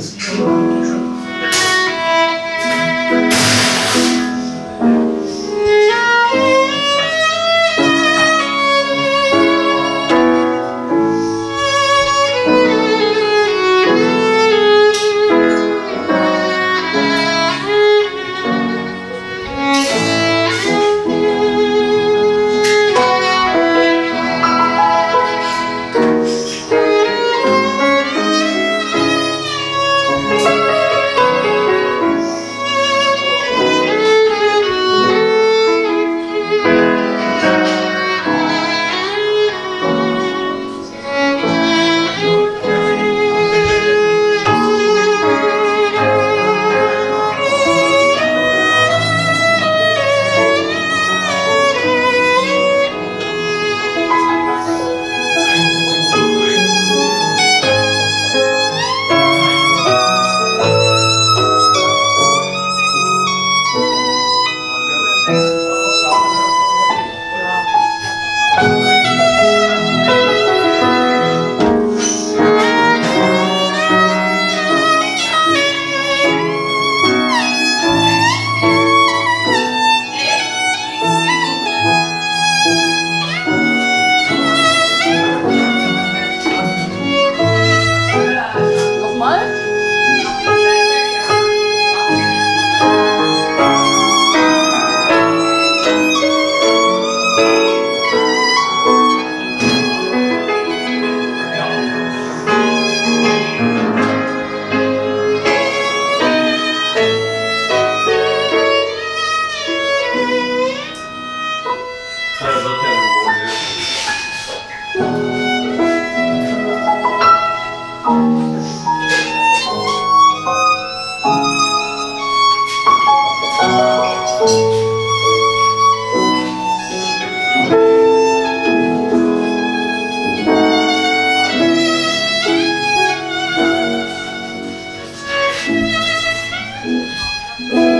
is. Thank mm -hmm. you.